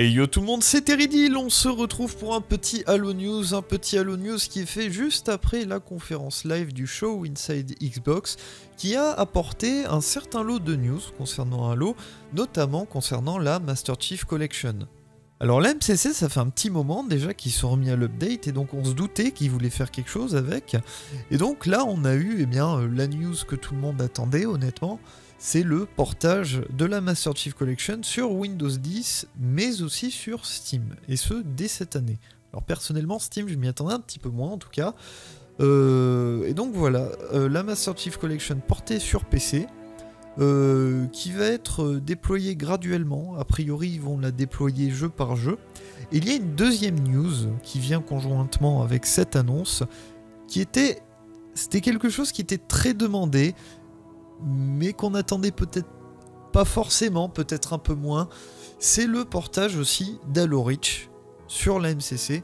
Et yo tout le monde, c'est Teridil, on se retrouve pour un petit Halo News, un petit Halo News qui est fait juste après la conférence live du show Inside Xbox, qui a apporté un certain lot de news concernant Halo, notamment concernant la Master Chief Collection. Alors la MCC, ça fait un petit moment déjà qu'ils sont remis à l'update et donc on se doutait qu'ils voulaient faire quelque chose avec. Et donc là, on a eu eh bien, euh, la news que tout le monde attendait, honnêtement c'est le portage de la Master Chief Collection sur Windows 10, mais aussi sur Steam, et ce dès cette année. Alors personnellement, Steam, je m'y attendais un petit peu moins en tout cas. Euh, et donc voilà, euh, la Master Chief Collection portée sur PC, euh, qui va être déployée graduellement. A priori, ils vont la déployer jeu par jeu. Il y a une deuxième news qui vient conjointement avec cette annonce, qui était c'était quelque chose qui était très demandé mais qu'on attendait peut-être pas forcément, peut-être un peu moins, c'est le portage aussi d'Halo Reach sur la MCC.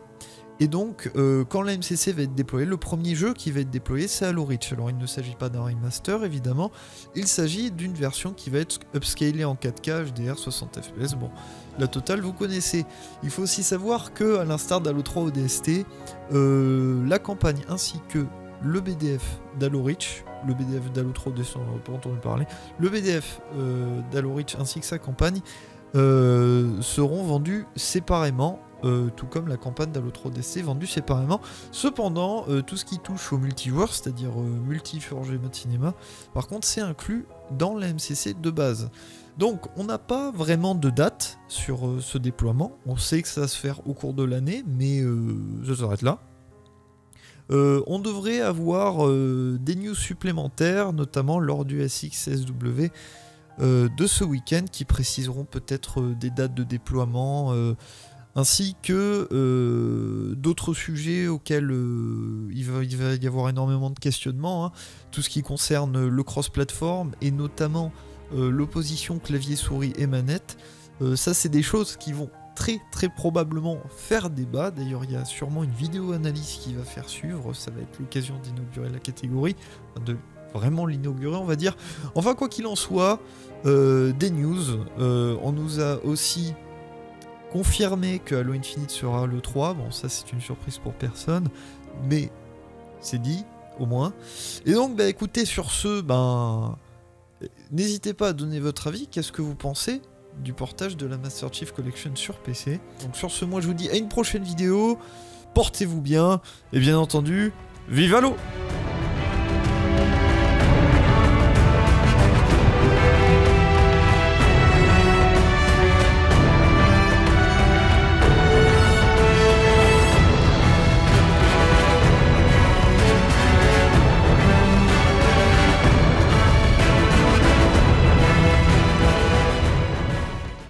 Et donc, euh, quand la MCC va être déployée, le premier jeu qui va être déployé, c'est Halo Reach. Alors, il ne s'agit pas d'un remaster, évidemment. Il s'agit d'une version qui va être upscalée en 4K, HDR, 60 FPS. Bon, la totale, vous connaissez. Il faut aussi savoir que, à l'instar d'Halo 3 ODST, euh, la campagne ainsi que le BDF d'Halo Reach le BDF d'Halo 3 on pas entendu parler, le BDF euh, d'Halo Reach ainsi que sa campagne euh, seront vendus séparément, euh, tout comme la campagne d'Halo 3 DC vendue séparément. Cependant, tout ce qui touche au multijoueur, c'est-à-dire multi mode cinéma, par contre, c'est inclus dans la MCC de base. Donc, on n'a pas vraiment de date sur ce déploiement. On sait que ça va se faire au cours de l'année, mais ça s'arrête là. Euh, on devrait avoir euh, des news supplémentaires, notamment lors du SXSW euh, de ce week-end, qui préciseront peut-être des dates de déploiement, ainsi que d'autres sujets auxquels il va, y avoir énormément de questionnements. Hein. Tout ce qui concerne le cross-platform et notamment l'opposition clavier-souris et manette. ça, c'est des choses qui vont très très probablement faire débat. D'ailleurs, il y a sûrement une vidéo analyse qui va faire suivre. Ça va être l'occasion d'inaugurer la catégorie, de vraiment l'inaugurer, on va dire. Enfin, quoi qu'il en soit, euh, des news. Euh, on nous a aussi confirmé que Halo Infinite sera le 3. Bon, ça c'est une surprise pour personne, mais c'est dit au moins. Et donc, bah écoutez, sur ce, ben, n'hésitez pas à donner votre avis. Qu'est-ce que vous pensez? Du portage de la Master Chief Collection sur PC. Donc sur ce, moi je vous dis à une prochaine vidéo, portez-vous bien, et bien entendu, vive Halo